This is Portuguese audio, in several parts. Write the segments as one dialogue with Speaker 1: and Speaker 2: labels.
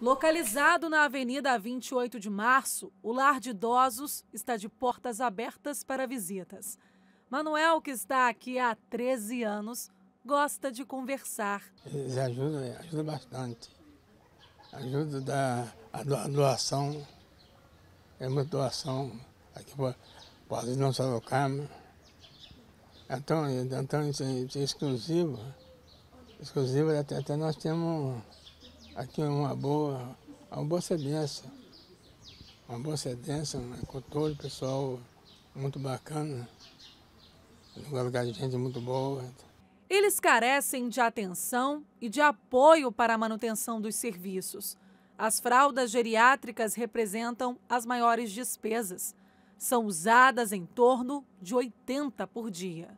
Speaker 1: Localizado na Avenida 28 de Março, o lar de idosos está de portas abertas para visitas. Manuel, que está aqui há 13 anos, gosta de conversar.
Speaker 2: Eles ajudam, ajudam bastante. Ajuda da a doação, é uma doação aqui para não Sorocaba. Então, isso é, é exclusivo. Exclusivo até, até nós temos aqui uma boa, uma boa cedência. Uma boa cedência, uma cultura, pessoal muito bacana. Um lugar de gente muito boa.
Speaker 1: Eles carecem de atenção e de apoio para a manutenção dos serviços. As fraldas geriátricas representam as maiores despesas. São usadas em torno de 80 por dia.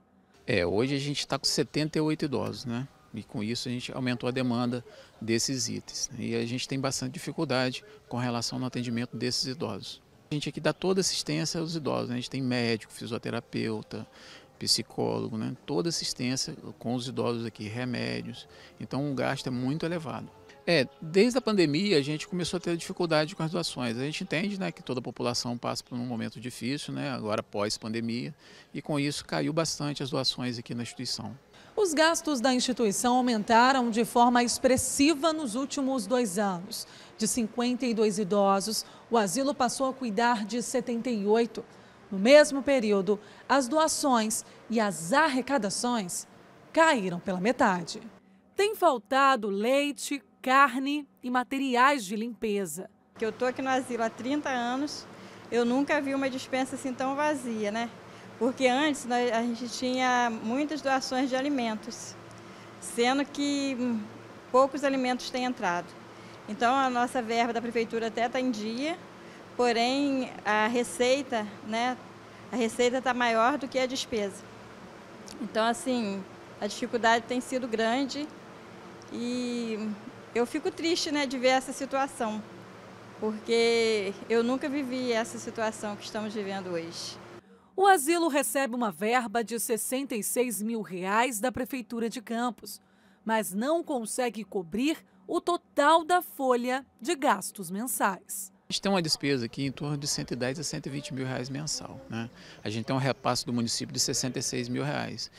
Speaker 3: É, hoje a gente está com 78 idosos, né? E com isso a gente aumentou a demanda desses itens. Né? E a gente tem bastante dificuldade com relação ao atendimento desses idosos. A gente aqui dá toda assistência aos idosos. Né? A gente tem médico, fisioterapeuta, psicólogo, né? toda assistência com os idosos aqui, remédios. Então o gasto é muito elevado. É, desde a pandemia a gente começou a ter dificuldade com as doações. A gente entende né, que toda a população passa por um momento difícil, né, agora pós-pandemia, e com isso caiu bastante as doações aqui na instituição.
Speaker 1: Os gastos da instituição aumentaram de forma expressiva nos últimos dois anos. De 52 idosos, o asilo passou a cuidar de 78. No mesmo período, as doações e as arrecadações caíram pela metade. Tem faltado leite, carne e materiais de limpeza.
Speaker 4: Eu estou aqui no asilo há 30 anos, eu nunca vi uma dispensa assim tão vazia, né? Porque antes nós, a gente tinha muitas doações de alimentos, sendo que poucos alimentos têm entrado. Então a nossa verba da prefeitura até está em dia, porém a receita, né, a receita está maior do que a despesa. Então, assim, a dificuldade tem sido grande e eu fico triste né, de ver essa situação, porque eu nunca vivi essa situação que estamos vivendo hoje.
Speaker 1: O asilo recebe uma verba de 66 mil reais da Prefeitura de Campos, mas não consegue cobrir o total da folha de gastos mensais.
Speaker 3: A gente tem uma despesa aqui em torno de 110 a 120 mil reais mensal. Né? A gente tem um repasse do município de 66 mil reais.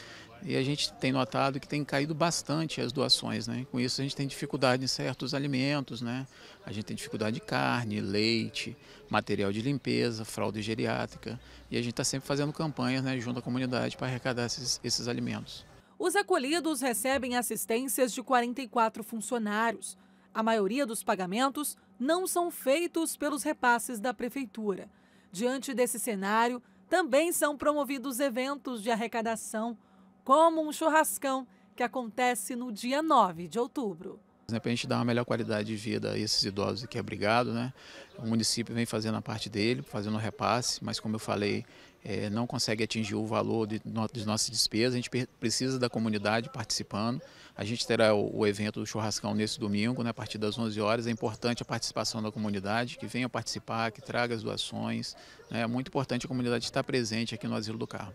Speaker 3: E a gente tem notado que tem caído bastante as doações. Né? Com isso a gente tem dificuldade em certos alimentos. Né? A gente tem dificuldade de carne, leite, material de limpeza, fralda geriátrica. E a gente está sempre fazendo campanhas né, junto à comunidade para arrecadar esses, esses alimentos.
Speaker 1: Os acolhidos recebem assistências de 44 funcionários. A maioria dos pagamentos não são feitos pelos repasses da Prefeitura. Diante desse cenário, também são promovidos eventos de arrecadação, como um churrascão que acontece no dia 9 de outubro.
Speaker 3: Para a gente dar uma melhor qualidade de vida a esses idosos aqui abrigados, né? O município vem fazendo a parte dele, fazendo o repasse, mas como eu falei, é, não consegue atingir o valor de, de nossas despesas. A gente precisa da comunidade participando. A gente terá o, o, evento do churrascão nesse domingo, né, a partir das 11 horas. É importante a participação da comunidade, que venha participar, que traga as doações. Né? É muito importante a comunidade estar presente aqui no Asilo do Carmo.